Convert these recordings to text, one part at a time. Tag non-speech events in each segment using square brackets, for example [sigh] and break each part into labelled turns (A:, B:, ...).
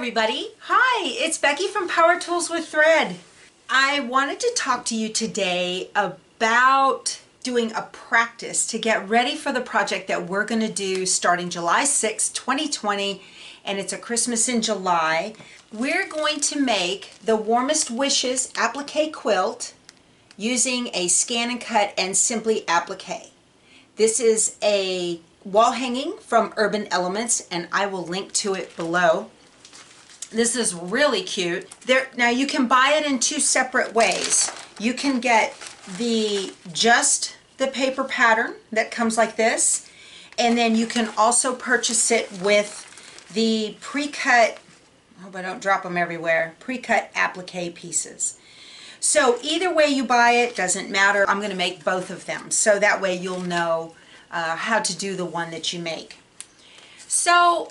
A: everybody. Hi, it's Becky from Power Tools with Thread. I wanted to talk to you today about doing a practice to get ready for the project that we're going to do starting July 6, 2020, and it's a Christmas in July. We're going to make the Warmest Wishes applique quilt using a scan and cut and simply applique. This is a wall hanging from Urban Elementz and I will link to it below. This is really cute. There Now you can buy it in two separate ways. You can get the just the paper pattern that comes like this and then you can also purchase it with the pre-cut, hope I don't drop them everywhere, pre-cut applique pieces. So either way you buy it, doesn't matter. I'm going to make both of them so that way you'll know uh, how to do the one that you make. So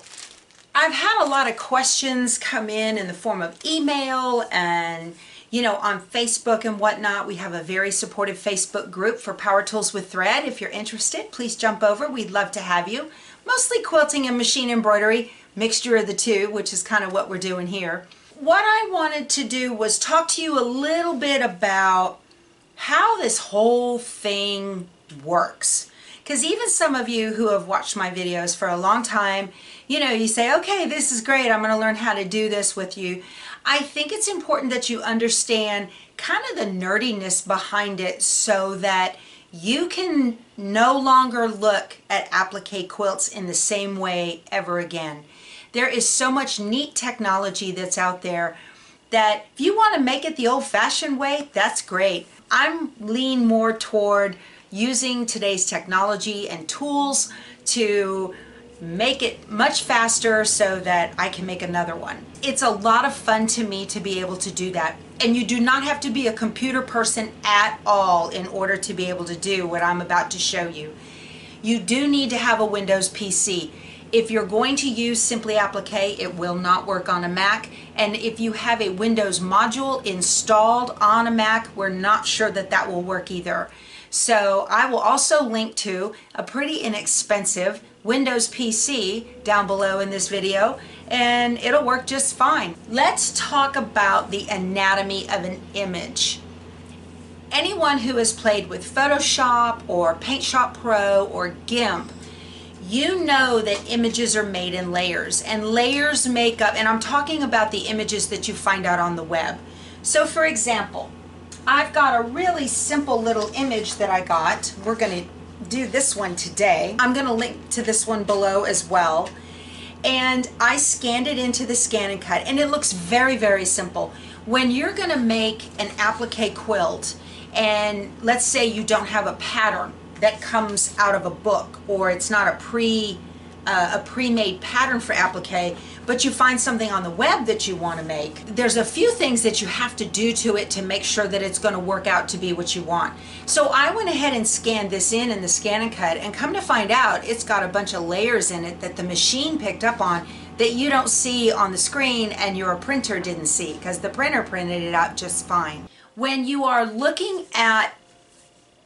A: I've had a lot of questions come in in the form of email and you know on Facebook and whatnot. We have a very supportive Facebook group for Power Tools with Thread. If you're interested, please jump over. We'd love to have you. Mostly quilting and machine embroidery, mixture of the two, which is kind of what we're doing here. What I wanted to do was talk to you a little bit about how this whole thing works because even some of you who have watched my videos for a long time, you know, you say, okay, this is great. I'm going to learn how to do this with you. I think it's important that you understand kind of the nerdiness behind it so that you can no longer look at applique quilts in the same way ever again. There is so much neat technology that's out there that if you want to make it the old-fashioned way, that's great. I'm lean more toward using today's technology and tools to make it much faster so that I can make another one. It's a lot of fun to me to be able to do that. And you do not have to be a computer person at all in order to be able to do what I'm about to show you. You do need to have a Windows PC. If you're going to use Simply Applique, it will not work on a Mac. And if you have a Windows module installed on a Mac, we're not sure that that will work either. So I will also link to a pretty inexpensive Windows PC down below in this video and it'll work just fine. Let's talk about the anatomy of an image. Anyone who has played with Photoshop or Paint Shop Pro or GIMP you know that images are made in layers and layers make up and I'm talking about the images that you find out on the web. So for example, I've got a really simple little image that I got. We're going to do this one today. I'm going to link to this one below as well. And I scanned it into the scan and cut and it looks very, very simple. When you're going to make an applique quilt and let's say you don't have a pattern that comes out of a book or it's not a pre uh, a pre-made pattern for applique, but you find something on the web that you want to make, there's a few things that you have to do to it to make sure that it's going to work out to be what you want. So I went ahead and scanned this in in the scan and cut and come to find out it's got a bunch of layers in it that the machine picked up on that you don't see on the screen and your printer didn't see because the printer printed it out just fine. When you are looking at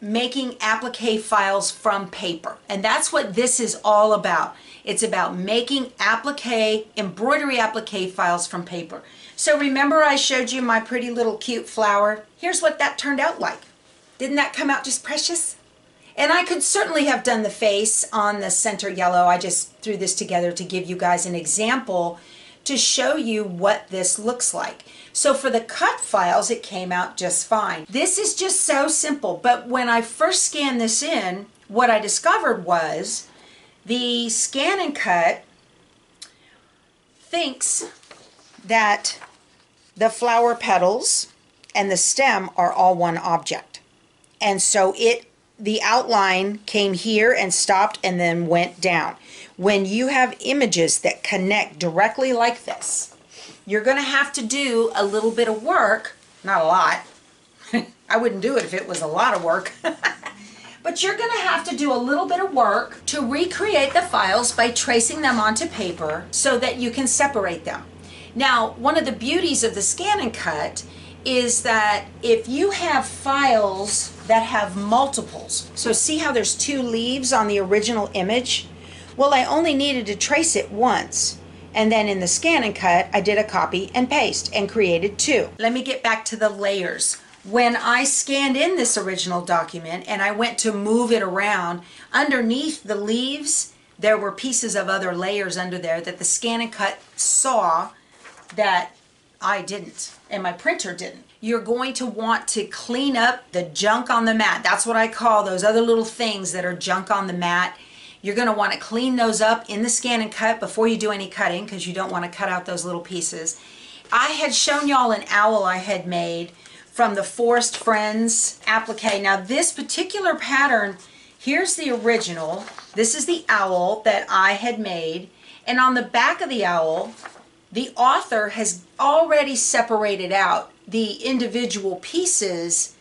A: making applique files from paper. And that's what this is all about. It's about making applique, embroidery applique files from paper. So remember I showed you my pretty little cute flower? Here's what that turned out like. Didn't that come out just precious? And I could certainly have done the face on the center yellow. I just threw this together to give you guys an example to show you what this looks like. So for the cut files, it came out just fine. This is just so simple, but when I first scanned this in, what I discovered was the scan and cut thinks that the flower petals and the stem are all one object. And so it the outline came here and stopped and then went down. When you have images that connect directly like this, you're going to have to do a little bit of work, not a lot. [laughs] I wouldn't do it if it was a lot of work. [laughs] but you're going to have to do a little bit of work to recreate the files by tracing them onto paper so that you can separate them. Now, one of the beauties of the scan and cut is that if you have files that have multiples, so see how there's two leaves on the original image? Well, I only needed to trace it once. And then in the scan and cut, I did a copy and paste and created two. Let me get back to the layers. When I scanned in this original document and I went to move it around, underneath the leaves, there were pieces of other layers under there that the scan and cut saw that I didn't and my printer didn't. You're going to want to clean up the junk on the mat. That's what I call those other little things that are junk on the mat. You're going to want to clean those up in the scan and cut before you do any cutting because you don't want to cut out those little pieces. I had shown y'all an owl I had made from the Forest Friends applique. Now this particular pattern, here's the original. This is the owl that I had made. And on the back of the owl, the author has already separated out the individual pieces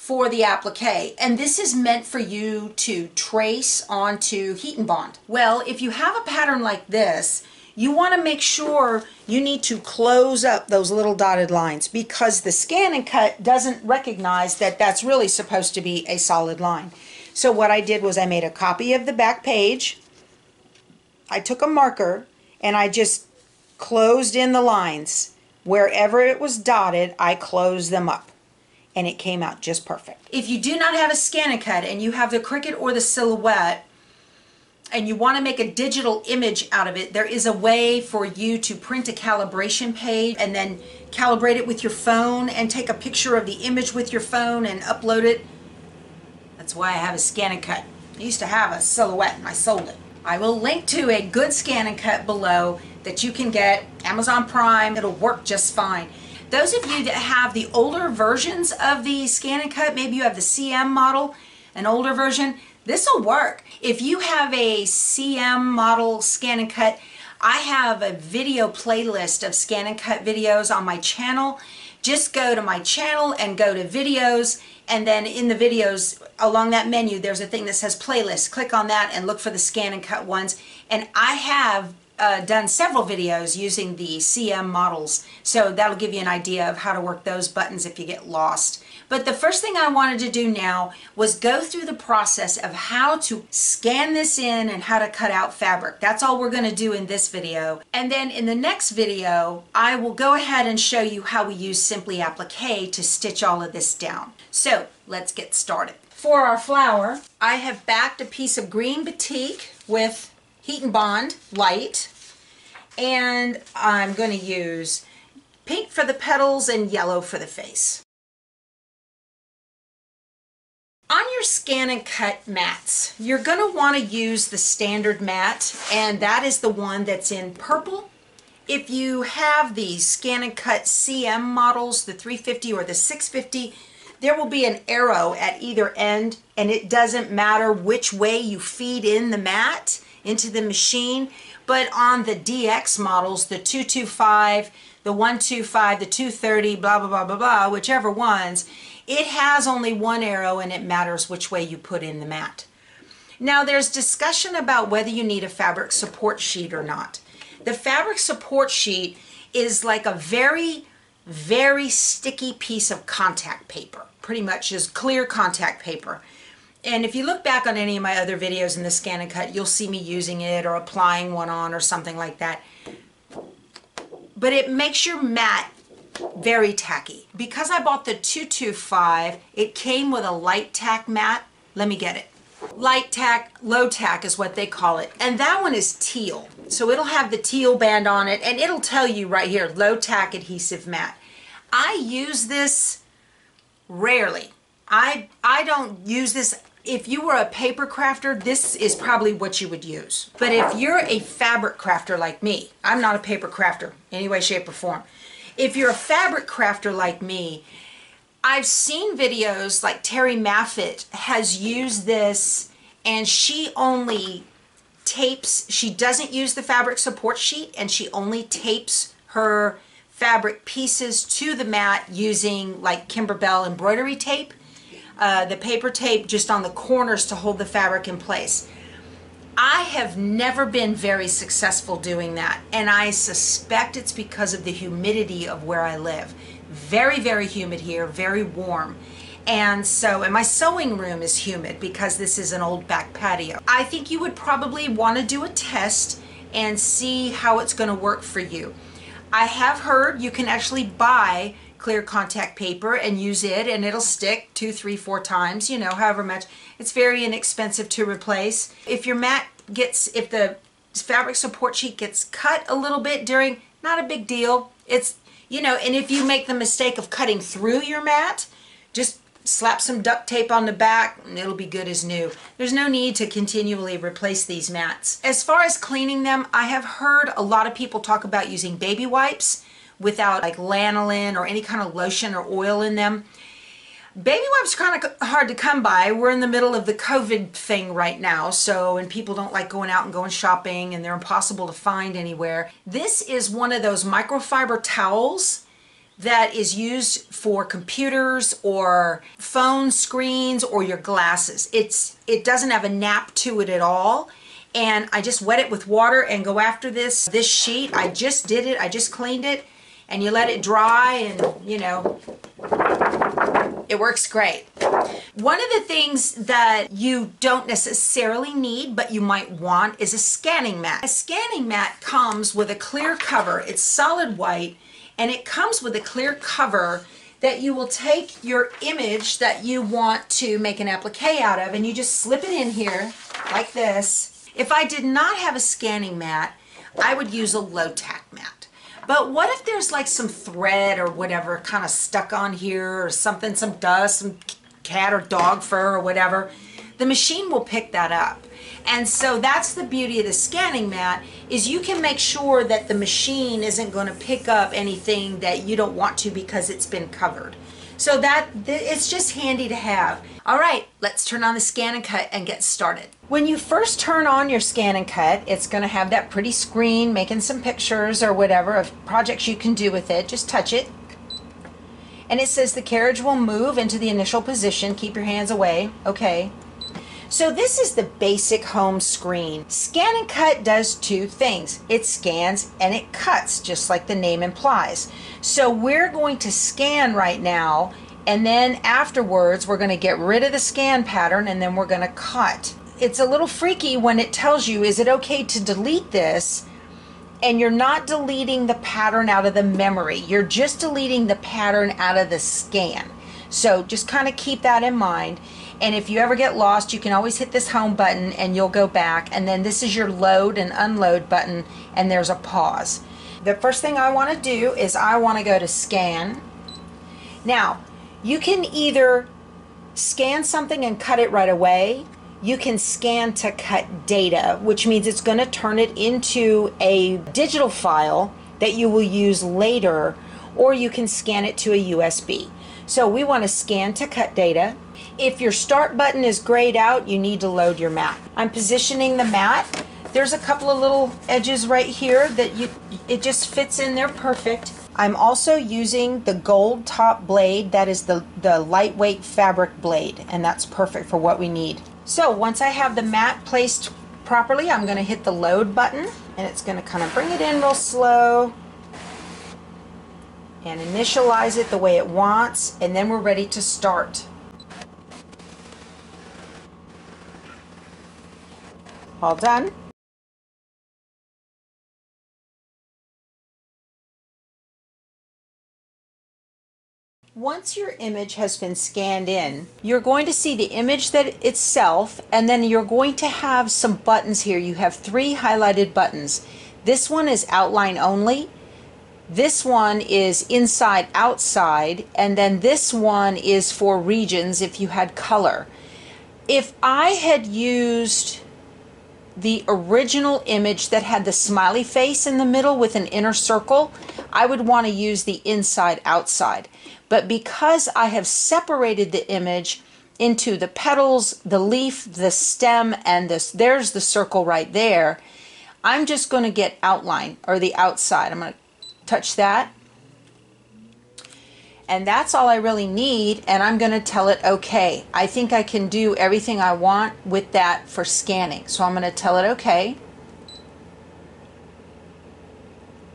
A: for the applique and this is meant for you to trace onto heat and bond. Well if you have a pattern like this you want to make sure you need to close up those little dotted lines because the scan and cut doesn't recognize that that's really supposed to be a solid line. So what I did was I made a copy of the back page. I took a marker and I just closed in the lines. Wherever it was dotted, I closed them up and it came out just perfect. If you do not have a scan and cut and you have the Cricut or the Silhouette and you want to make a digital image out of it, there is a way for you to print a calibration page and then calibrate it with your phone and take a picture of the image with your phone and upload it. That's why I have a scan and cut. I used to have a Silhouette and I sold it. I will link to a good scan and cut below that you can get Amazon Prime. It'll work just fine. Those of you that have the older versions of the scan and cut, maybe you have the CM model, an older version, this will work. If you have a CM model scan and cut, I have a video playlist of scan and cut videos on my channel. Just go to my channel and go to videos and then in the videos along that menu there's a thing that says playlist. Click on that and look for the scan and cut ones. And I have uh, done several videos using the CM models, so that'll give you an idea of how to work those buttons if you get lost. But the first thing I wanted to do now was go through the process of how to scan this in and how to cut out fabric. That's all we're going to do in this video. And then in the next video, I will go ahead and show you how we use Simply Applique to stitch all of this down. So let's get started. For our flower, I have backed a piece of green batik with Heat and Bond light and I'm going to use pink for the petals and yellow for the face. On your scan and cut mats, you're going to want to use the standard mat and that is the one that's in purple. If you have the scan and cut CM models, the 350 or the 650, there will be an arrow at either end and it doesn't matter which way you feed in the mat into the machine. But on the DX models, the 225, the 125, the 230, blah, blah, blah, blah, blah, whichever ones, it has only one arrow and it matters which way you put in the mat. Now there's discussion about whether you need a fabric support sheet or not. The fabric support sheet is like a very, very sticky piece of contact paper, pretty much is clear contact paper. And if you look back on any of my other videos in the scan and cut, you'll see me using it or applying one on or something like that. But it makes your mat very tacky. Because I bought the 225, it came with a light tack mat. Let me get it. Light tack, low tack is what they call it. And that one is teal. So it'll have the teal band on it and it'll tell you right here, low tack adhesive mat. I use this rarely. I, I don't use this if you were a paper crafter, this is probably what you would use. But if you're a fabric crafter like me, I'm not a paper crafter, any way, shape, or form. If you're a fabric crafter like me, I've seen videos like Terry Maffitt has used this and she only tapes, she doesn't use the fabric support sheet and she only tapes her fabric pieces to the mat using like Kimberbell embroidery tape uh, the paper tape just on the corners to hold the fabric in place. I have never been very successful doing that and I suspect it's because of the humidity of where I live. Very, very humid here, very warm. And so, and my sewing room is humid because this is an old back patio. I think you would probably want to do a test and see how it's going to work for you. I have heard you can actually buy clear contact paper and use it and it'll stick two, three, four times, you know, however much. It's very inexpensive to replace. If your mat gets, if the fabric support sheet gets cut a little bit during, not a big deal. It's, you know, and if you make the mistake of cutting through your mat, just slap some duct tape on the back and it'll be good as new. There's no need to continually replace these mats. As far as cleaning them, I have heard a lot of people talk about using baby wipes without like lanolin or any kind of lotion or oil in them. Baby wipes are kind of hard to come by. We're in the middle of the COVID thing right now, so, and people don't like going out and going shopping and they're impossible to find anywhere. This is one of those microfiber towels that is used for computers or phone screens or your glasses. It's It doesn't have a nap to it at all. And I just wet it with water and go after this, this sheet. I just did it. I just cleaned it. And you let it dry and, you know, it works great. One of the things that you don't necessarily need, but you might want, is a scanning mat. A scanning mat comes with a clear cover. It's solid white, and it comes with a clear cover that you will take your image that you want to make an applique out of, and you just slip it in here like this. If I did not have a scanning mat, I would use a low tack mat. But what if there's like some thread or whatever kind of stuck on here or something, some dust, some cat or dog fur or whatever? The machine will pick that up. And so that's the beauty of the scanning mat is you can make sure that the machine isn't going to pick up anything that you don't want to because it's been covered. So that it's just handy to have. All right, let's turn on the scan and cut and get started. When you first turn on your scan and cut, it's going to have that pretty screen making some pictures or whatever of projects you can do with it. Just touch it. And it says the carriage will move into the initial position. Keep your hands away. Okay. So this is the basic home screen. Scan and cut does two things. It scans and it cuts, just like the name implies. So we're going to scan right now and then afterwards we're going to get rid of the scan pattern and then we're going to cut. It's a little freaky when it tells you, is it okay to delete this? And you're not deleting the pattern out of the memory. You're just deleting the pattern out of the scan. So just kind of keep that in mind. And if you ever get lost, you can always hit this home button and you'll go back. And then this is your load and unload button and there's a pause. The first thing I want to do is I want to go to scan. Now, you can either scan something and cut it right away. You can scan to cut data, which means it's going to turn it into a digital file that you will use later, or you can scan it to a USB. So we want to scan to cut data. If your start button is grayed out, you need to load your mat. I'm positioning the mat. There's a couple of little edges right here that you it just fits in there perfect. I'm also using the gold top blade. That is the, the lightweight fabric blade, and that's perfect for what we need. So once I have the mat placed properly, I'm going to hit the load button, and it's going to kind of bring it in real slow and initialize it the way it wants and then we're ready to start. All done. Once your image has been scanned in, you're going to see the image that itself and then you're going to have some buttons here. You have three highlighted buttons. This one is outline only this one is inside outside and then this one is for regions if you had color. If I had used the original image that had the smiley face in the middle with an inner circle, I would want to use the inside outside. But because I have separated the image into the petals, the leaf, the stem, and this, there's the circle right there, I'm just going to get outline or the outside. I'm going to touch that. And that's all I really need, and I'm going to tell it okay. I think I can do everything I want with that for scanning. So I'm going to tell it okay.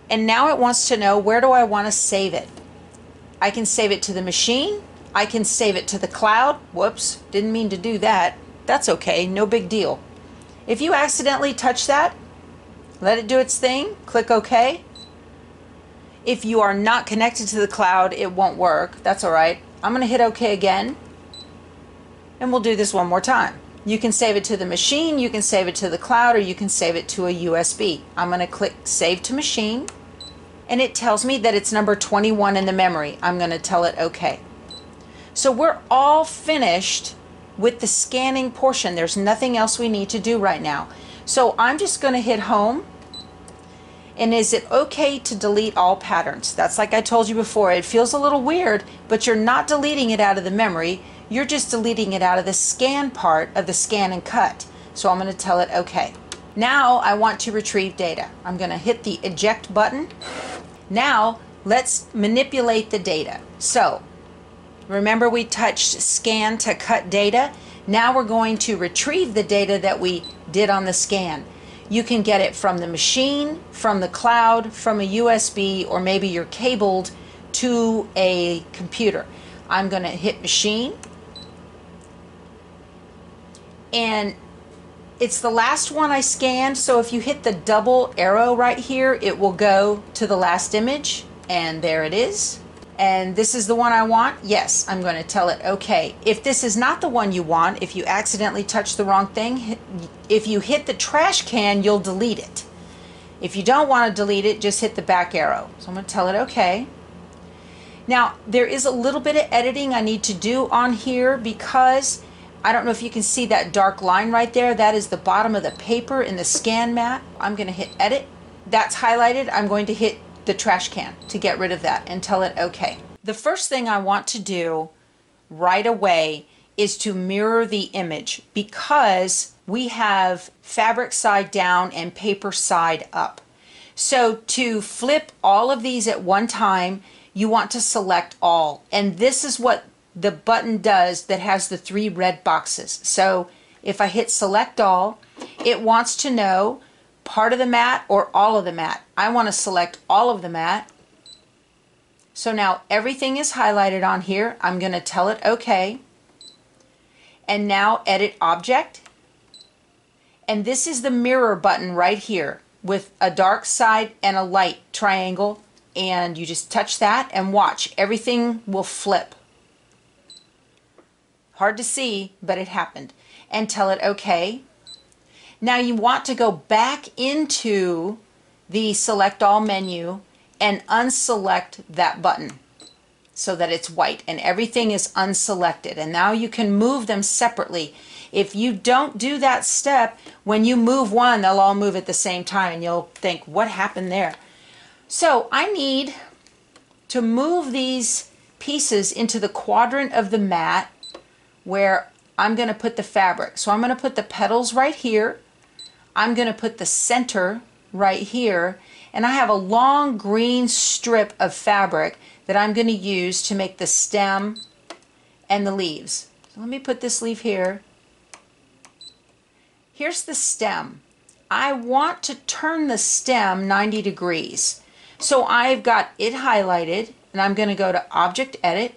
A: And now it wants to know where do I want to save it. I can save it to the machine. I can save it to the cloud. Whoops, didn't mean to do that. That's okay, no big deal. If you accidentally touch that, let it do its thing, click OK. If you are not connected to the cloud, it won't work. That's all right. I'm going to hit OK again. And we'll do this one more time. You can save it to the machine, you can save it to the cloud, or you can save it to a USB. I'm going to click Save to Machine, and it tells me that it's number 21 in the memory. I'm going to tell it OK. So we're all finished with the scanning portion. There's nothing else we need to do right now. So I'm just going to hit Home. And is it okay to delete all patterns? That's like I told you before. It feels a little weird, but you're not deleting it out of the memory you're just deleting it out of the scan part of the scan and cut. So I'm going to tell it OK. Now I want to retrieve data. I'm going to hit the eject button. Now let's manipulate the data. So remember we touched scan to cut data. Now we're going to retrieve the data that we did on the scan. You can get it from the machine, from the cloud, from a USB, or maybe you're cabled to a computer. I'm going to hit machine and it's the last one I scanned so if you hit the double arrow right here it will go to the last image and there it is and this is the one I want yes I'm going to tell it okay if this is not the one you want if you accidentally touch the wrong thing if you hit the trash can you'll delete it if you don't want to delete it just hit the back arrow so I'm going to tell it okay now there is a little bit of editing I need to do on here because I don't know if you can see that dark line right there. That is the bottom of the paper in the scan mat. I'm going to hit edit. That's highlighted. I'm going to hit the trash can to get rid of that and tell it okay. The first thing I want to do right away is to mirror the image because we have fabric side down and paper side up. So to flip all of these at one time, you want to select all. And this is what the button does that has the three red boxes. So if I hit select all, it wants to know part of the mat or all of the mat. I want to select all of the mat. So now everything is highlighted on here. I'm going to tell it OK. And now edit object. And this is the mirror button right here with a dark side and a light triangle. And you just touch that and watch. Everything will flip. Hard to see, but it happened. And tell it okay. Now you want to go back into the select all menu and unselect that button so that it's white and everything is unselected. And now you can move them separately. If you don't do that step, when you move one, they'll all move at the same time and you'll think, what happened there? So I need to move these pieces into the quadrant of the mat where I'm going to put the fabric. So I'm going to put the petals right here. I'm going to put the center right here. And I have a long green strip of fabric that I'm going to use to make the stem and the leaves. So let me put this leaf here. Here's the stem. I want to turn the stem 90 degrees. So I've got it highlighted and I'm going to go to Object Edit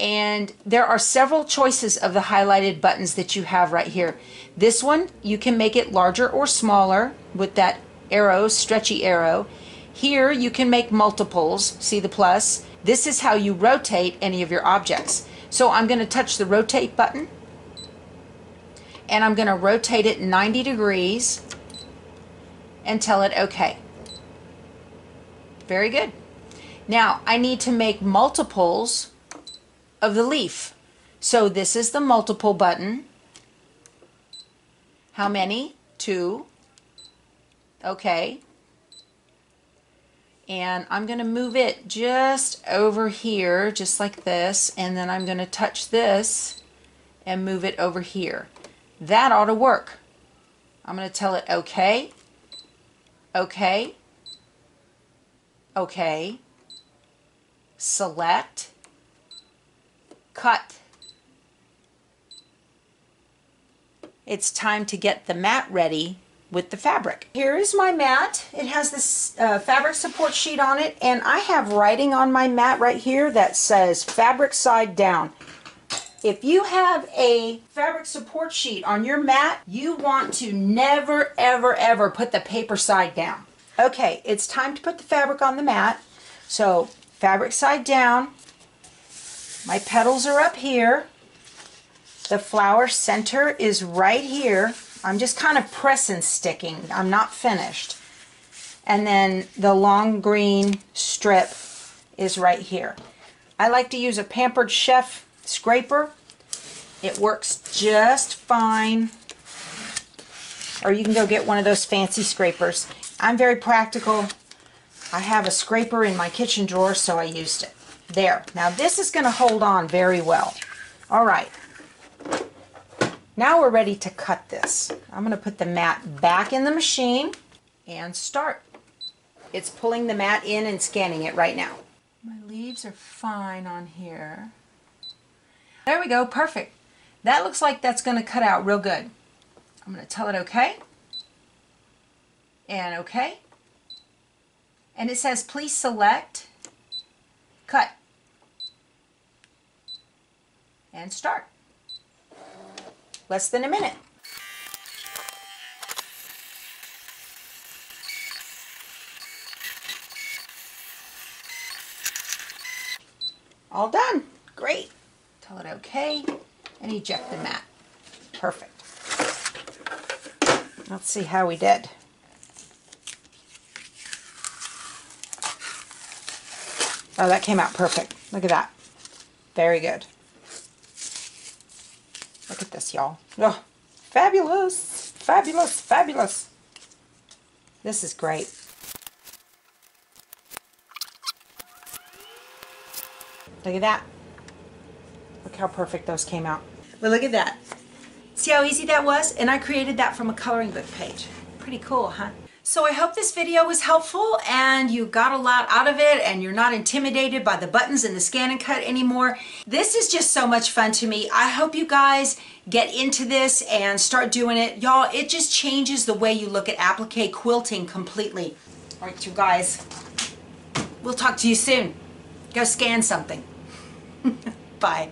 A: and there are several choices of the highlighted buttons that you have right here. This one, you can make it larger or smaller with that arrow, stretchy arrow. Here, you can make multiples, see the plus. This is how you rotate any of your objects. So I'm going to touch the rotate button and I'm going to rotate it 90 degrees and tell it OK. Very good. Now I need to make multiples of the leaf. So this is the multiple button. How many? Two. Okay. And I'm going to move it just over here, just like this. And then I'm going to touch this and move it over here. That ought to work. I'm going to tell it okay, okay, okay, select, cut. It's time to get the mat ready with the fabric. Here is my mat. It has this uh, fabric support sheet on it and I have writing on my mat right here that says fabric side down. If you have a fabric support sheet on your mat, you want to never, ever, ever put the paper side down. Okay, it's time to put the fabric on the mat. So fabric side down. My petals are up here. The flower center is right here. I'm just kind of pressing sticking. I'm not finished. And then the long green strip is right here. I like to use a Pampered Chef scraper. It works just fine. Or you can go get one of those fancy scrapers. I'm very practical. I have a scraper in my kitchen drawer, so I used it. There. Now this is going to hold on very well. All right. Now we're ready to cut this. I'm going to put the mat back in the machine and start. It's pulling the mat in and scanning it right now. My leaves are fine on here. There we go, perfect. That looks like that's going to cut out real good. I'm going to tell it okay. And okay. And it says please select, cut, and start. Less than a minute. All done. Great. Tell it okay and eject the mat. Perfect. Let's see how we did. Oh, that came out perfect. Look at that. Very good. Look at this, y'all. Oh, fabulous. Fabulous. Fabulous. This is great. Look at that. Look how perfect those came out. Well, look at that. See how easy that was? And I created that from a coloring book page. Pretty cool, huh? So I hope this video was helpful and you got a lot out of it and you're not intimidated by the buttons and the scan and cut anymore. This is just so much fun to me. I hope you guys get into this and start doing it. Y'all, it just changes the way you look at applique quilting completely. All right, you guys, we'll talk to you soon. Go scan something. [laughs] Bye.